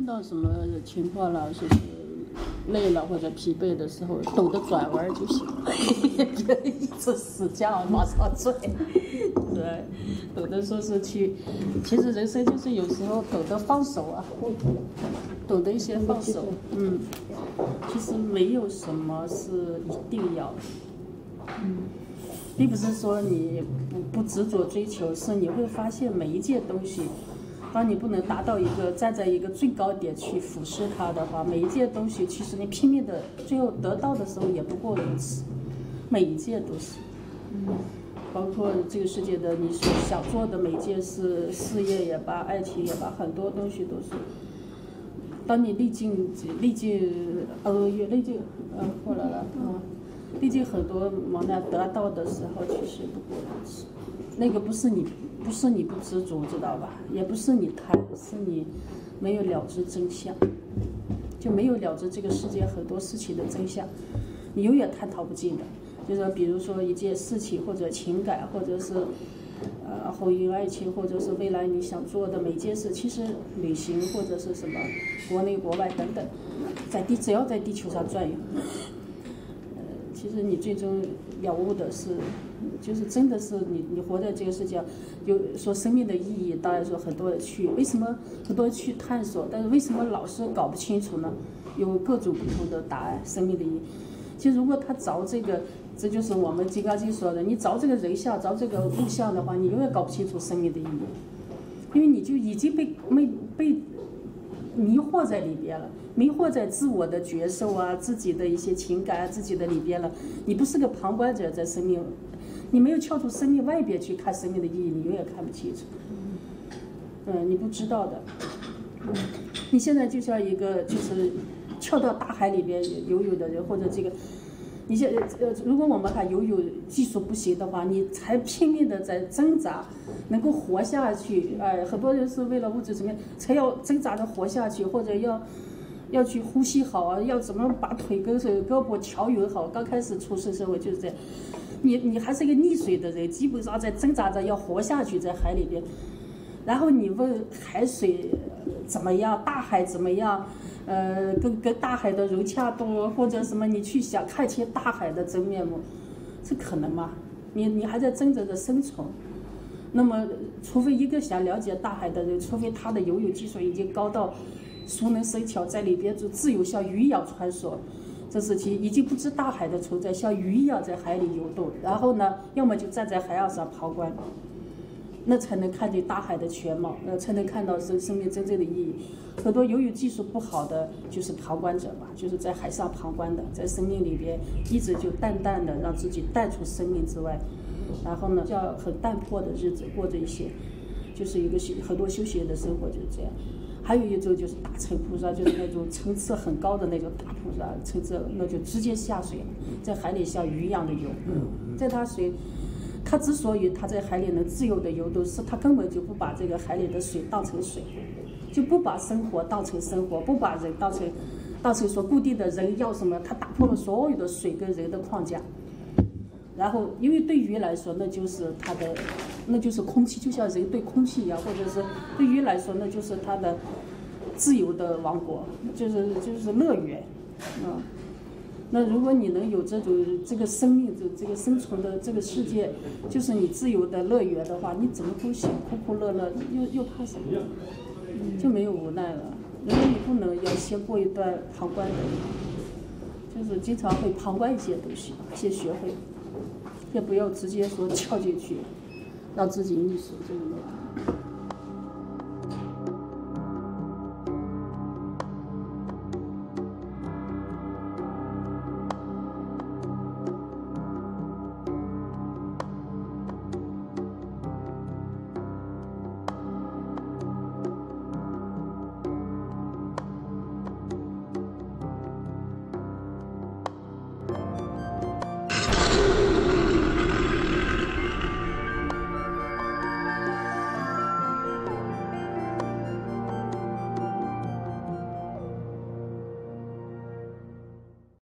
碰到什么情况了，说是累了或者疲惫的时候，懂得转弯就行，别一直死犟往上拽。对，懂得说是去，其实人生就是有时候懂得放手啊，懂得一些放手。嗯，其实没有什么是一定要，嗯，并不是说你不不执着追求，是你会发现每一件东西。当你不能达到一个站在一个最高点去俯视它的话，每一件东西其实你拼命的最后得到的时候也不过如此，每一件都是，嗯，包括这个世界的你所想做的每一件事，事业也罢，爱情也罢，很多东西都是，当你历尽历尽呃也历尽呃过来了啊，历尽很多磨难得到的时候，其实不过如此，那个不是你。不是你不知足，知道吧？也不是你贪，是你没有了知真相，就没有了知这个世界很多事情的真相，你永远探讨不尽的。就是比如说一件事情，或者情感，或者是呃婚姻、爱情，或者是未来你想做的每件事，其实旅行或者是什么国内国外等等，在地只要在地球上转悠，其实你最终了悟的是。就是真的是你，你活在这个世界，有说生命的意义。当然说很多人去，为什么很多去探索？但是为什么老是搞不清楚呢？有各种不同的答案。生命的意义，其实如果他着这个，这就是我们《金刚经》说的，你着这个人像，着这个物像的话，你永远搞不清楚生命的意义，因为你就已经被没被迷惑在里边了，迷惑在自我的觉受啊，自己的一些情感啊，自己的里边了。你不是个旁观者，在生命。你没有跳出生命外边去看生命的意义，你永远看不清楚。嗯，你不知道的。你现在就像一个就是跳到大海里边游泳的人，或者这个，你现呃，如果我们还游泳技术不行的话，你才拼命的在挣扎，能够活下去。哎，很多人是为了物质层面才要挣扎着活下去，或者要要去呼吸好啊，要怎么把腿跟手胳膊调匀好。刚开始出生时候就是这样。你你还是一个溺水的人，基本上在挣扎着要活下去，在海里边。然后你问海水怎么样，大海怎么样？呃，跟跟大海的融洽度，或者什么，你去想看清大海的真面目，这可能吗？你你还在挣扎着生存。那么，除非一个想了解大海的人，除非他的游泳技术已经高到熟能生巧，在里边就自由像鱼一样穿梭。这事情已经不知大海的存在，像鱼一样在海里游动。然后呢，要么就站在海岸上旁观，那才能看见大海的全貌，呃，才能看到生生命真正的意义。很多由于技术不好的就是旁观者嘛，就是在海上旁观的，在生命里边一直就淡淡的让自己淡出生命之外，然后呢，叫很淡泊的日子过着一些，就是一个修很多修行人的生活就是这样。还有一种就是大乘菩萨，就是那种层次很高的那种大菩萨，层次那就直接下水了，在海里像鱼一样的游。在他水，他之所以他在海里能自由的游动，是他根本就不把这个海里的水当成水，就不把生活当成生活，不把人当成当成说固定的人要什么，他打破了所有的水跟人的框架。然后，因为对鱼来说，那就是它的，那就是空气，就像人对空气一样，或者是对鱼来说，那就是它的自由的王国，就是就是乐园，啊。那如果你能有这种这个生命，的这个生存的这个世界，就是你自由的乐园的话，你怎么会想哭哭乐乐，又又怕什么？就没有无奈了。如果你不能要先过一段旁观的，就是经常会旁观一些东西，先学会。也不要直接说跳进去，让自己溺死，这个没